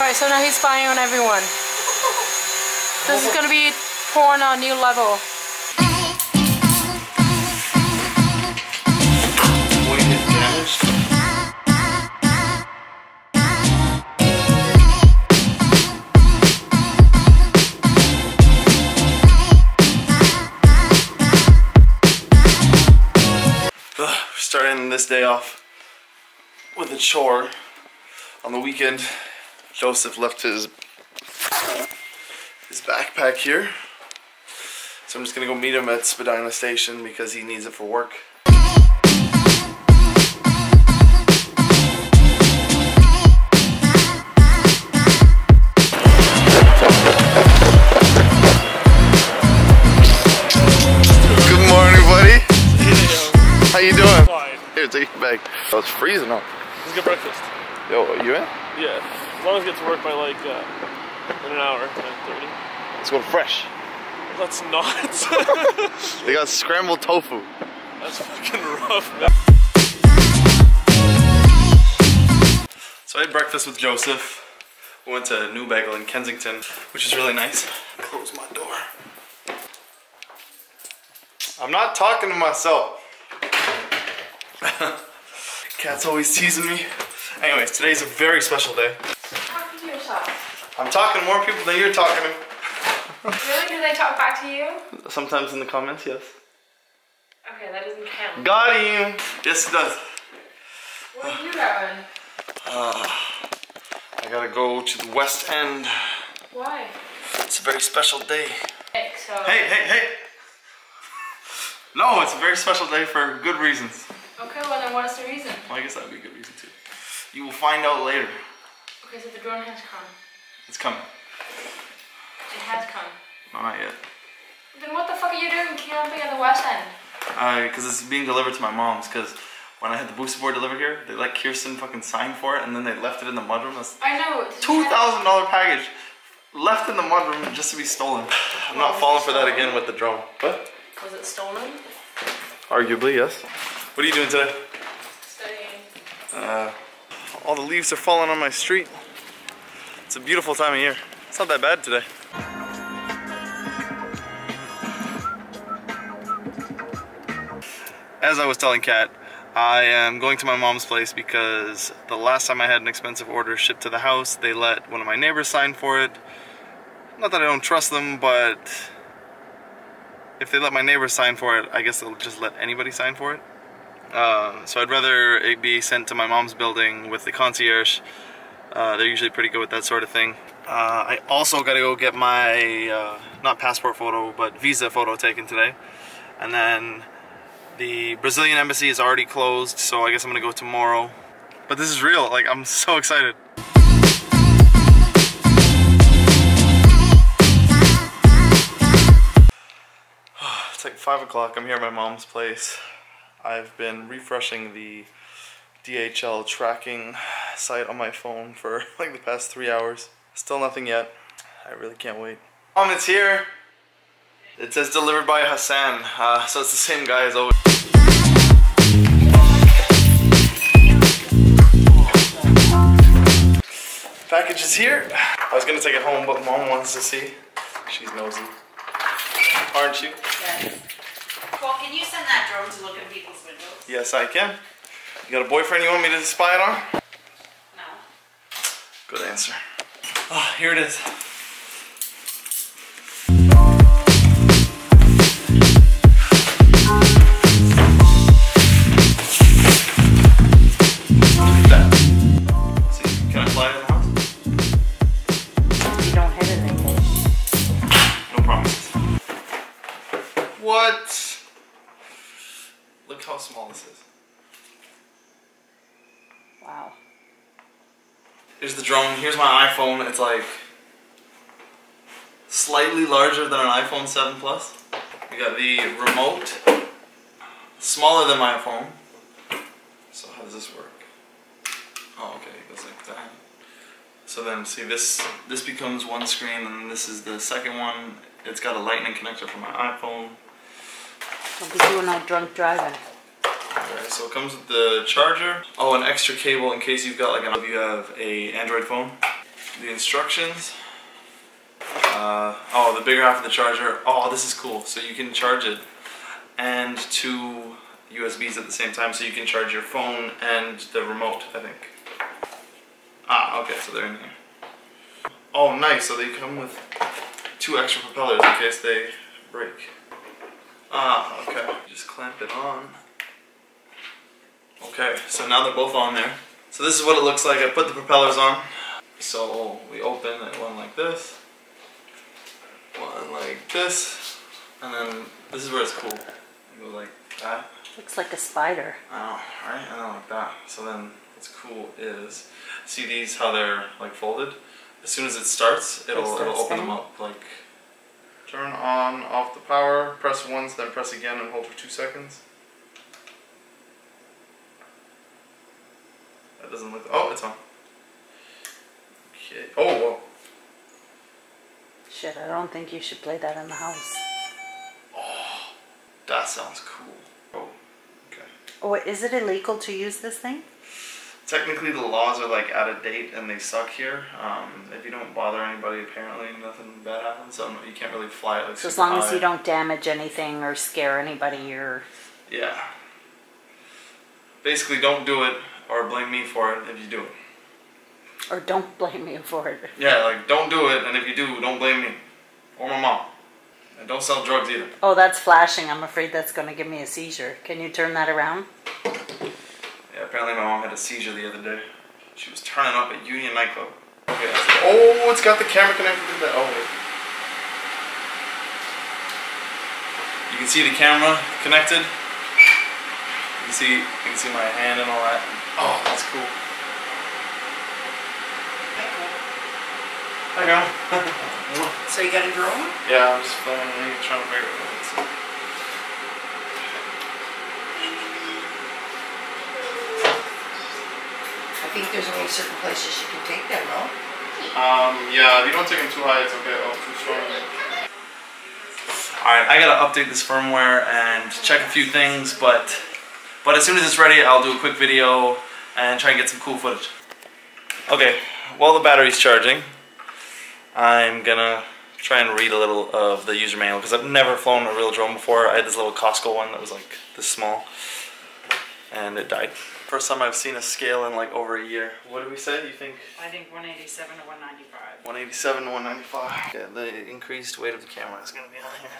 Alright, so now he's spying on everyone. This is gonna be porn on a new level. Starting this day off with a chore. On the weekend, Joseph left his his backpack here. So I'm just gonna go meet him at Spadina Station because he needs it for work. Good morning, buddy. How you doing? Here, take your bag. Oh, it's freezing up. Let's get breakfast. Yo, are you in? Yeah. As long as I get to work by like uh, in an hour, 9.30. Let's go to Fresh. That's not. They got scrambled tofu. That's fucking rough. So I had breakfast with Joseph. We went to Nu Bügel in Kensington, which is really nice. Close my door. I'm not talking to myself. Cat's always teasing me. Anyways, today's a very special day. Talking to yourself. I'm talking to more people than you're talking to. Really? Do they talk back to you? Sometimes in the comments, yes. Okay, that doesn't count. Got him. Yes, it does. Where are you going? Ah, I gotta go to the West End. Why? It's a very special day. Like, so. Hey, hey, hey! No, it's a very special day for good reasons. Okay, well what's the reason? Well, I guess that'd be a good reason too. You will find out later. Okay, so the drone has come. It's coming. It has come. No, not yet. Then what the fuck are you doing camping at the West End? Uh, because it's being delivered to my mom's. Because when I had the Boosted board delivered here, they let Kirsten fucking sign for it, and then they left it in the mudroom. That's I know. two thousand dollar package left in the mudroom just to be stolen. I'm not falling for that again with the drone. What? Was it stolen? Arguably, yes. What are you doing today? Uh, all the leaves are falling on my street. It's a beautiful time of year. It's not that bad today. As I was telling Kat, I am going to my mom's place because the last time I had an expensive order shipped to the house, they let one of my neighbors sign for it. Not that I don't trust them, but if they let my neighbors sign for it, I guess they'll just let anybody sign for it. Uh, so I'd rather it be sent to my mom's building with the concierge. Uh, they're usually pretty good with that sort of thing. Uh, I also gotta go get my, uh, not passport photo, but visa photo taken today. And then the Brazilian embassy is already closed, so I guess I'm gonna go tomorrow. But this is real, like I'm so excited. It's like 5 o'clock, I'm here at my mom's place. I've been refreshing the DHL tracking site on my phone for like the past three hours. Still nothing yet. I really can't wait. Mom, it's here. It says delivered by Hassan, uh, so it's the same guy as always. Package is here. I was gonna take it home, but mom wants to see. She's nosy. Aren't you? Well, can you send that drone to look at people's windows? Yes, I can. You got a boyfriend you want me to spy it on? No. Good answer. Oh, here it is. Wow. Here's the drone. Here's my iPhone. It's like slightly larger than an iPhone 7 Plus. We got the remote, smaller than my phone. So how does this work? Oh, okay, it goes like that. So then, see this this becomes one screen, and this is the second one. It's got a lightning connector for my iPhone. Don't be doing no drunk driving. Alright, so it comes with the charger. Oh, an extra cable in case you've got like an if you have a Android phone. the instructions. Uh, oh, the bigger half of the charger. Oh, this is cool. So you can charge it and two USBs at the same time, so you can charge your phone and the remote. I think. Ah, okay, so they're in here. Oh, nice. So they come with two extra propellers in case they break. Ah, okay. Just clamp it on. Okay, so now they're both on there. So this is what it looks like. I put the propellers on. So we open it one like this, one like this, and then this is where it's cool. You go like that. Looks like a spider. Oh, right, and then like that. So then what's cool is, see these how they're like folded? As soon as it starts, it'll, start it'll open them up like. Turn on, off the power, press once, then press again and hold for two seconds. That doesn't look, oh, it's on. Okay, oh, whoa. Shit, I don't think you should play that in the house. Oh, that sounds cool. Oh, okay. Oh, is it illegal to use this thing? Technically, the laws are like out of date and they suck here. Um, if you don't bother anybody, apparently nothing bad happens. So you can't really fly it like So as long as you don't damage anything or scare anybody or Yeah. Basically, don't do it or blame me for it if you do it. or don't blame me for it. Yeah, like don't do it, and if you do, don't blame me or my mom. And don't sell drugs either. Oh, that's flashing. I'm afraid that's going to give me a seizure. Can you turn that around? Yeah, apparently my mom had a seizure the other day. She was turning up at Union nightclub. Okay. Oh, it's got the camera connected to that. Oh wait. You can see the camera connected. You can see you can see my hand and all that. Oh, that's cool. Hi, girl. So you got a drone? yeah, I'm just filming me trying to figure it out. I think there's only certain places you can take them, no? Um, yeah, if you don't take them too high, it's okay. Oh, too strong. Alright, I gotta update this firmware and check a few things, but but as soon as it's ready, I'll do a quick video and try and get some cool footage. Okay, while the battery's charging, I'm gonna try and read a little of the user manual because I've never flown a real drone before. I had this little Costco one that was like this small, and it died. First time I've seen a scale in like over a year. What did we say? You think I think 187 to 195. 187 to 195. Yeah, the increased weight of the camera is to be on here.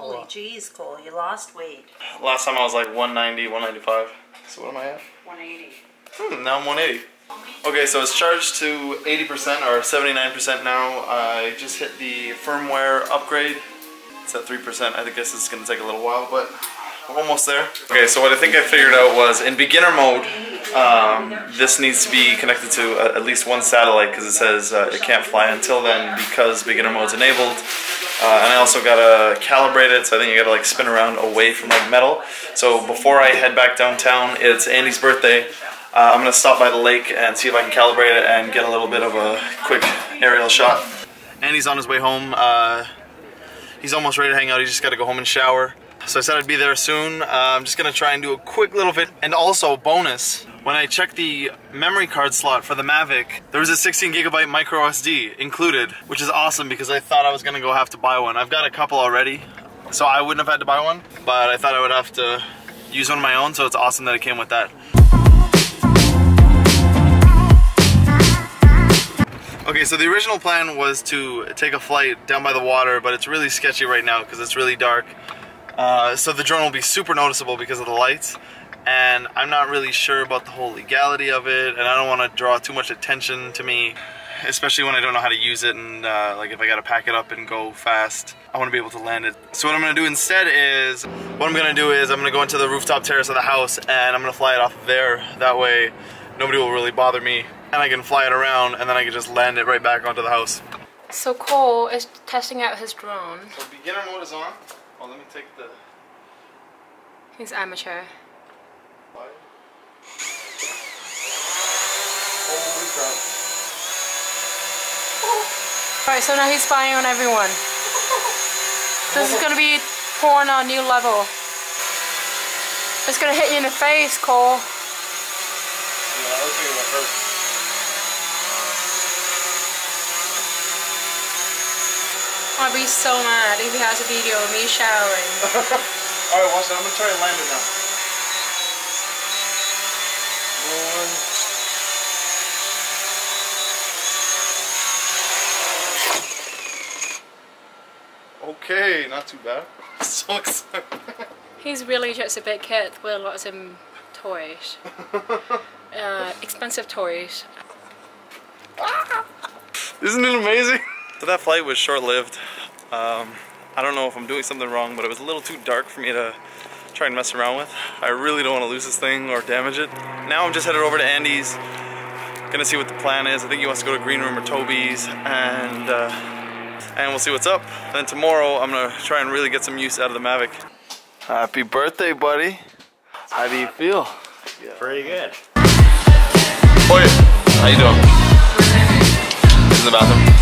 Holy jeez, Cole, you lost weight. Last time I was like 190, 195. So what am I at? 180. Hmm, now I'm 180. Okay, so it's charged to 80% or 79% now. I just hit the firmware upgrade. It's at 3%. I think this is going to take a little while, but I'm almost there. Okay, so what I think I figured out was in beginner mode, um, this needs to be connected to a, at least one satellite because it says uh, it can't fly until then because beginner mode's enabled. Uh, and I also gotta calibrate it, so I think you gotta like spin around away from like metal. So before I head back downtown, it's Andy's birthday. Uh, I'm gonna stop by the lake and see if I can calibrate it and get a little bit of a quick aerial shot. Andy's on his way home. Uh, he's almost ready to hang out. He just gotta go home and shower. So I said I'd be there soon. Uh, I'm just gonna try and do a quick little bit. And also, bonus, when I checked the memory card slot for the Mavic, there was a 16 gigabyte micro SD included, which is awesome because I thought I was gonna go have to buy one. I've got a couple already, so I wouldn't have had to buy one, but I thought I would have to use one of my own, so it's awesome that it came with that. Okay, so the original plan was to take a flight down by the water, but it's really sketchy right now because it's really dark. Uh, so the drone will be super noticeable because of the lights, and I'm not really sure about the whole legality of it, and I don't want to draw too much attention to me, especially when I don't know how to use it, and uh, like if I gotta pack it up and go fast, I want to be able to land it. So what I'm gonna do instead is, what I'm gonna do is I'm gonna go into the rooftop terrace of the house, and I'm gonna fly it off of there. That way, nobody will really bother me, and I can fly it around, and then I can just land it right back onto the house. So Cole is testing out his drone. So beginner mode is on. Oh, let me take the. He's amateur. Holy crap. Alright, so now he's spying on everyone. This is gonna be porn on a new level. It's gonna hit you in the face, Cole. that looks like it will hurt. I'd be so mad if he has a video of me showering. Alright, watch that. I'm gonna try and land it now. One. Okay, not too bad. so excited. He's really just a big kid with lots of toys. Uh, expensive toys. Isn't it amazing? So that flight was short-lived. Um, I don't know if I'm doing something wrong, but it was a little too dark for me to try and mess around with. I really don't want to lose this thing or damage it. Now I'm just headed over to Andy's. Gonna see what the plan is. I think he wants to go to Green Room or Toby's and uh, and we'll see what's up. And then tomorrow I'm gonna try and really get some use out of the Mavic. Happy birthday, buddy. How do you feel? Yeah. Pretty good. Boy, how you doing? He's in the bathroom.